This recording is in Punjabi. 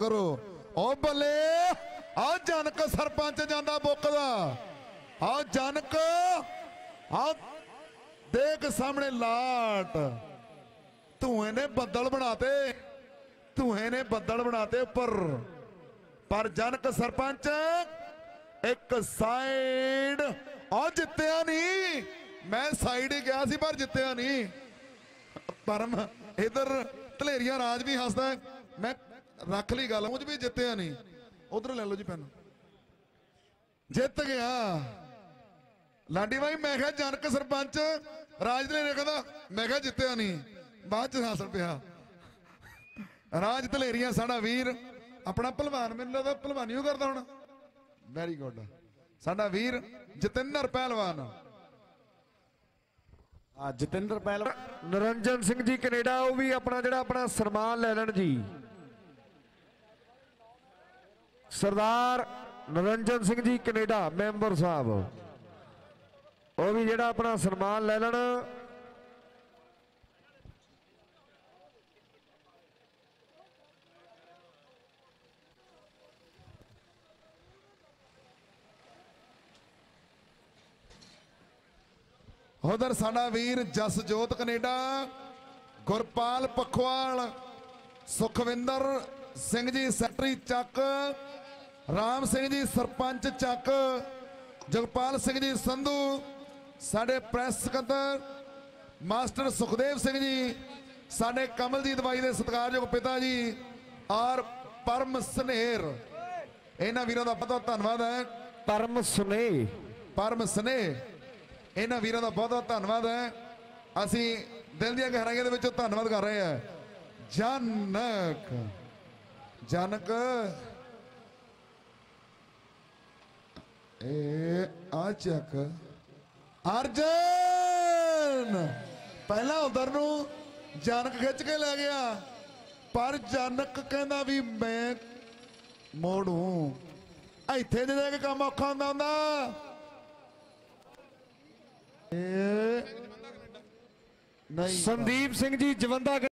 ਕਰੋ। ਓ ਬੱਲੇ, ਆ ਜਨਕ ਸਰਪੰਚ ਜਾਂਦਾ ਬੁੱਕਦਾ ਆ ਜਨਕ, ਆ ਦੇਖ ਸਾਹਮਣੇ ਲਾਟ। ਧੂਏ ਨੇ ਬੱਦਲ ਬਣਾਤੇ। ਧੂਏ ਨੇ ਬੱਦਲ ਬਣਾਤੇ ਉੱਪਰ। ਪਰ ਜਨਕ ਸਰਪੰਚ ਇੱਕ ਸਾਈਡ। ਆ ਜਿੱਤਿਆ ਨਹੀਂ। ਮੈਂ ਸਾਈਡ ਹੀ ਗਿਆ ਸੀ, ਪਰ ਜਿੱਤਿਆ ਨਹੀਂ। ਪਰਮ, ਇਧਰ, ਧਲੇਰੀਆ ਰਾਜ ਵੀ ਹੱਸਦਾ। ਮੈਂ ਰੱਖ ਲਈ ਗੱਲ ਮੁਝ ਵੀ ਜਿੱਤਿਆ ਨਹੀਂ। ਉਧਰ ਲੈ ਲਓ ਜੀ ਪੈਨ ਜਿੱਤ ਗਿਆ। ਲਾਡੀ ਬਾਈ, ਮੈਂ ਕਿਹਾ ਜਨਕ ਸਰਪੰਚ, ਰਾਜ ਧਲੇਰੀਆ ਕਹਿੰਦਾ, ਮੈਂ ਕਿਹਾ ਜਿੱਤਿਆ ਨਹੀਂ। ਬਾਅਦ ਚ ਹਾਸਲ ਪਿਆ। ਰਾਜ ਧਲੇਰੀਆ ਸਾਡਾ ਵੀਰ, ਆਪਣਾ ਪਹਿਲਵਾਨ, ਮੈਨੂੰ ਲੱਗਦਾ ਪਹਿਲਵਾਨੀ ਉਹ ਕਰਦਾ ਹੁਣ। ਵੈਰੀ ਗੁੱਡ ਸਾਡਾ ਵੀਰ ਜਤਿੰਦਰ ਪਹਿਲਵਾਨ। ਆ ਜਤਿੰਦਰ ਪਹਿਲਵਾਨ। ਨਰਨਜਨ ਸਿੰਘ ਜੀ, ਕੈਨੇਡਾ, ਉਹ ਵੀ ਆਪਣਾ ਜਿਹੜਾ ਆਪਣਾ ਸਨਮਾਨ ਲੈ ਲੈਣ ਜੀ। ਸਰਦਾਰ ਨਰਨਜਨ ਸਿੰਘ ਜੀ ਕੈਨੇਡਾ ਮੈਂਬਰ ਸਾਹਿਬ। ਉਹ ਵੀ ਜਿਹੜਾ ਆਪਣਾ ਸਨਮਾਨ ਲੈ ਲੈਣ। ਉਧਰ ਸਾਡਾ ਵੀਰ ਜਸਜੋਤ ਕੈਨੇਡਾ, ਗੁਰਪਾਲ ਪਖਵਾਲ, ਸੁਖਵਿੰਦਰ ਸਿੰਘ ਜੀ, ਸੈਕਟਰੀ ਚੱਕ ਰਾਮ ਸਿੰਘ ਜੀ ਸਰਪੰਚ ਚੱਕ ਜਗਪਾਲ ਸਿੰਘ ਜੀ ਸੰਧੂ ਸਾਡੇ ਪ੍ਰੈਸ ਸਕੱਤਰ ਮਾਸਟਰ ਸੁਖਦੇਵ ਸਿੰਘ ਜੀ ਸਾਡੇ ਕਮਲਜੀਤ ਬਾਈ ਦੇ ਸਤਿਕਾਰਯੋਗ ਪਿਤਾ ਜੀ ਔਰ ਪਰਮ ਸਨੇਹਰ। ਇਹਨਾਂ ਵੀਰਾਂ ਦਾ ਬਹੁਤ ਧੰਨਵਾਦ ਹੈ। ਪਰਮ ਸੁਨੇ ਪਰਮ ਸਨੇਹ। ਇਹਨਾਂ ਵੀਰਾਂ ਦਾ ਬਹੁਤ ਧੰਨਵਾਦ ਹੈ। ਅਸੀਂ ਦਿਲ ਦੀਆਂ ਗਹਿਰਾਈਆਂ ਦੇ ਵਿੱਚੋਂ ਧੰਨਵਾਦ ਕਰ ਰਹੇ ਹਾਂ। ਜਨਕ। ਜਨਕ। ਏ, ਆ ਚੱਕ ਅਰਜਨ! ਪਹਿਲਾਂ ਉਧਰ ਨੂੰ ਜਨਕ ਖਿੱਚ ਕੇ ਲੈ ਗਿਆ। ਪਰ ਜਨਕ ਕਹਿੰਦਾ ਵੀ ਮੈਂ ਮੋੜੂ। ਇੱਥੇ ਜੇ ਕੰਮ ਔਖਾ ਹੁੰਦਾ ਹੁੰਦਾ। ਇਹ ਨਹੀਂ। ਸੰਦੀਪ ਸਿੰਘ ਜੀ, ਜਵੰਦਾ